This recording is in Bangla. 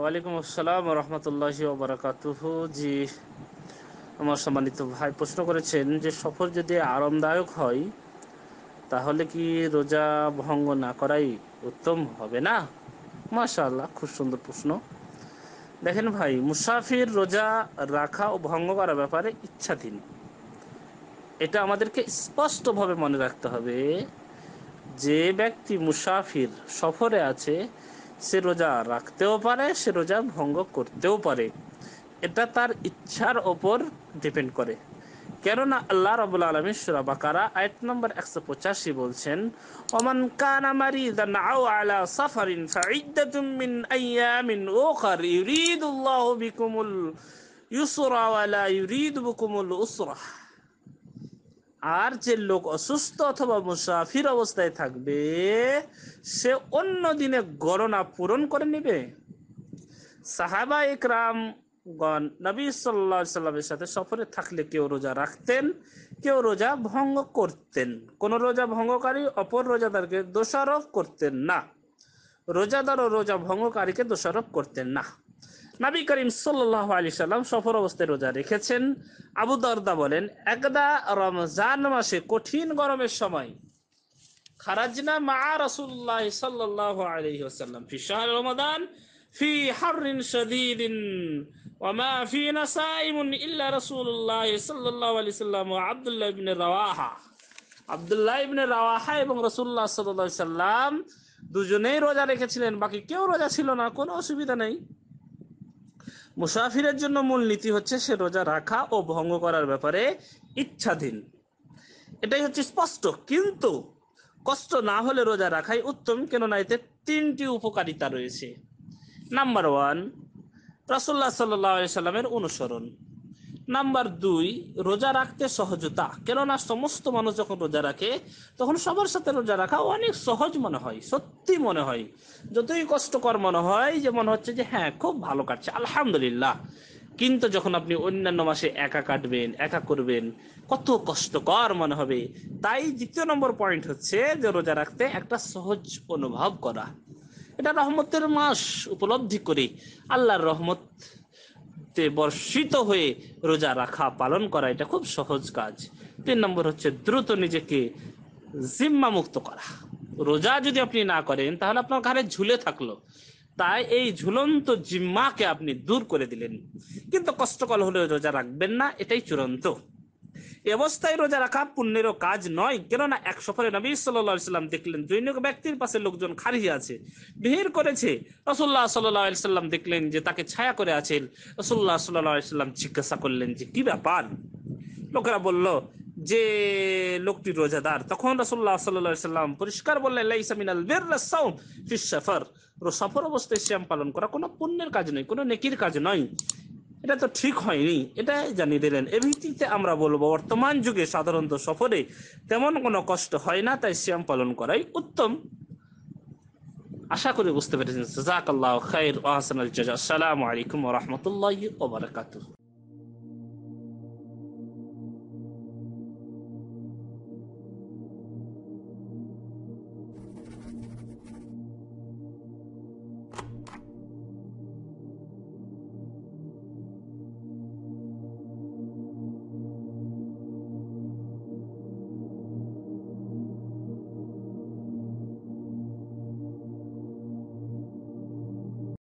ওয়ালাইকুম আসসালাম রহমতুল্লাহি ওবরাকাতুহ। জি, আমার সম্মানিত ভাই প্রশ্ন করেছেন যে সফর যদি আরামদায়ক হয়, তাহলে কি রোজা ভঙ্গ না করাই উত্তম হবে না? মাশাআল্লাহ, খুব সুন্দর প্রশ্ন। দেখেন ভাই, মুসাফির রোজা রাখা ও ভঙ্গ করার ব্যাপারে ইচ্ছাধীন। এটা আমাদেরকে স্পষ্টভাবে মনে রাখতে হবে যে ব্যক্তি মুসাফির সফরে আছে সে রোজা রাখতেও পারে, সে রোজা ভঙ্গ করতেও পারে। এটা তার ইচ্ছার ওপর ডিপেন্ড করে। কেননা আল্লাহ রাবুল আলমী সুরা বাকারা, আয়াত নম্বর একশো পঁচাশি বলছেন, ওমান কানা মারিদান আও আলা সাফারিন ফাইদ্দাতুম মিন আইয়ামিন উখার, ইউরিদুল্লাহু বিকুমুল ইউসরা ওয়ালা ইউরিদু বিকুমুল উসরা। আর যে লোক অসুস্থ অথবা মুসাফির অবস্থায় থাকবে, সে অন্য দিনে গণনা পূরণ করে নিবে। সাহাবা ইকরাম গণ, নবী সাল্লা সাল্লামের সাথে সফরে থাকলে কেউ রোজা রাখতেন, কেউ রোজা ভঙ্গ করতেন। কোন রোজা ভঙ্গকারী, অপর রোজাদারকে দোষারোপ করতেন না। রোজাদার ও রোজা ভঙ্গকারীকে দোষারোপ করতেন না। নবী করিম সাল্লাহ আলী সাল্লাম সফর অবস্থায় রোজা রেখেছেন। আবু দর্দা বলেন, একদা রমজান মাসে কঠিন গরমের সময় খারাজনা মা রসুল্লাহ রাসূলুল্লাহ সাল্লাল্লাহু আলাইহি ওয়াসাল্লাম। ফি শাহর রমাদান, ফি হাররিন শাদীদিন, ওয়া মা ফিনা সাইমুন ইল্লা রাসূলুল্লাহ সাল্লাল্লাহু আলাইহি ওয়াসাল্লাম ওয়া আব্দুল্লাহ ইবনে রাওয়াহা। আব্দুল্লাহ ইবনে রাওয়াহা এবং রাসূলুল্লাহ সাল্লাল্লাহু আলাইহি সাল্লাম দুজনেই রোজা রেখেছিলেন। বাকি কেউ রোজা ছিল না, কোনো অসুবিধা নেই। মুসাফিরের জন্য মূল নীতি হচ্ছে সে রোজা রাখা ও ভঙ্গ করার ব্যাপারে ইচ্ছাধীন। এটাই হচ্ছে স্পষ্ট, কিন্তু কষ্ট না হলে রোজা রাখাই উত্তম, কেননা এতে তিনটি উপকারিতা রয়েছে। নাম্বার ওয়ান রাসুল্লাহ সাল্লাহ সাল্লামের অনুসরণ। নাম্বার দুই, রোজা রাখতে সহজতা। কেননা সমস্ত মানুষ যখন রোজা রাখে, তখন সবার সাথে রোজা রাখা অনেক সহজ মনে হয়, সত্যি মনে হয়। যতই কষ্টকর মনে হয় যে মনে হচ্ছে যে হ্যাঁ খুব ভালো কাটছে, আলহামদুলিল্লাহ। কিন্তু যখন আপনি অন্যান্য মাসে একা কাটবেন, একা করবেন, কত কষ্টকর মনে হবে। তাই দ্বিতীয় নম্বর পয়েন্ট হচ্ছে যে রোজা রাখতে একটা সহজ অনুভব করা। এটা রহমতের মাস উপলব্ধি করে, আল্লাহর রহমত বর্ষিত হয়ে রোজা রাখা, পালন করা, এটা খুব সহজ কাজ। তিন নম্বর হচ্ছে দ্রুত নিজেকে জিম্মা মুক্ত করা। রোজা যদি আপনি না করেন, তাহলে আপনার ঘরে ঝুলে থাকল। তাই এই ঝুলন্ত জিম্মাকে আপনি দূর করে দিলেন। কিন্তু কষ্টকর হলেও রোজা রাখবেন না, এটাই চূড়ান্ত। অবস্থায় রোজা রাখা পুণ্যেরও কাজ নয়। কেননা এক সফরে নবী সাল্লাম দেখলেন, দৈনিক ব্যক্তির পাশে লোকজন খারিয়ে আছে। ভিড় করেছে। রসুল্লাহ সাল্লাম দেখলেন যে তাকে ছায়া করে আছেন। রসুল্লাহ সাল্লাম জিজ্ঞাসা করলেন যে, কি ব্যাপার? লোকেরা বলল, যে লোকটি রোজাদার। তখন রসুল্লাহ সাল্লাম পরিষ্কার বললেন সফর অবস্থায় শ্যাম পালন করা কোনো পুণ্যের কাজ নয়, কোনো নেকির কাজ নয়। এটা তো ঠিক হয়নি। এটা জানিয়ে দিলেন। এ ভিত্তিতে আমরা বলব, বর্তমান যুগে সাধারণত সফরে তেমন কোনো কষ্ট হয় না, তাই শ্যাম পালন করাই উত্তম। আশা করি বুঝতে পেরেছেন। জাকাল্লাহ খাই আসসালামু আলাইকুম রহমতুল্লাহ